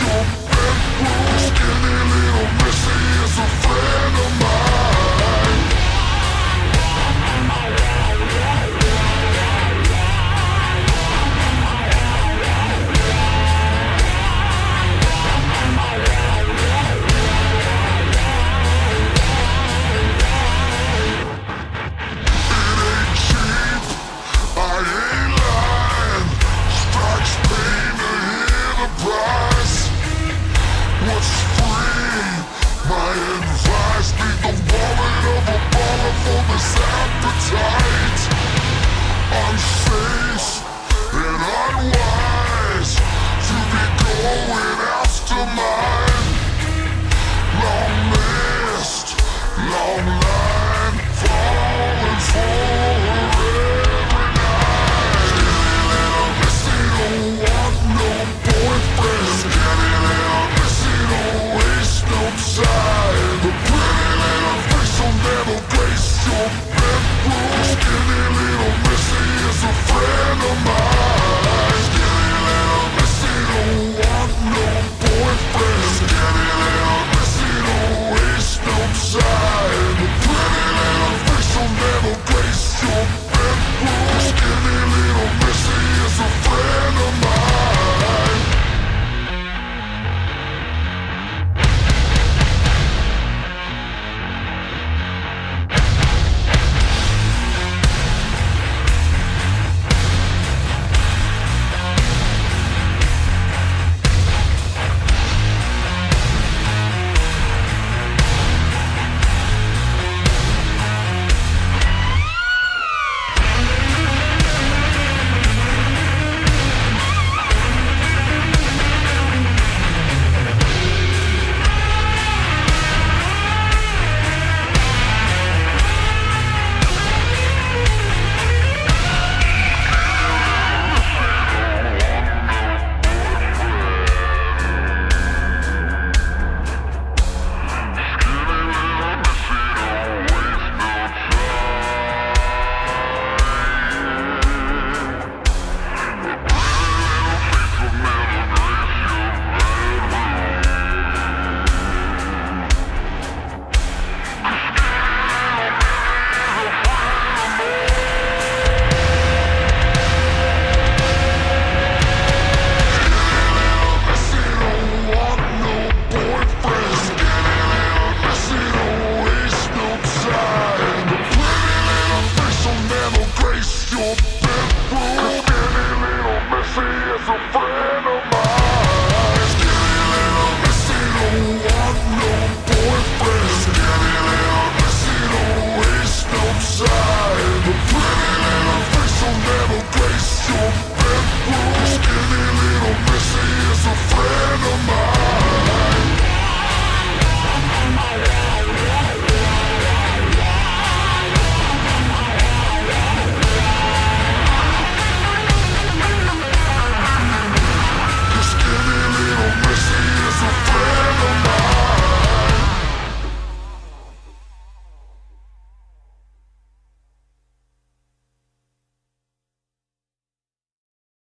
grace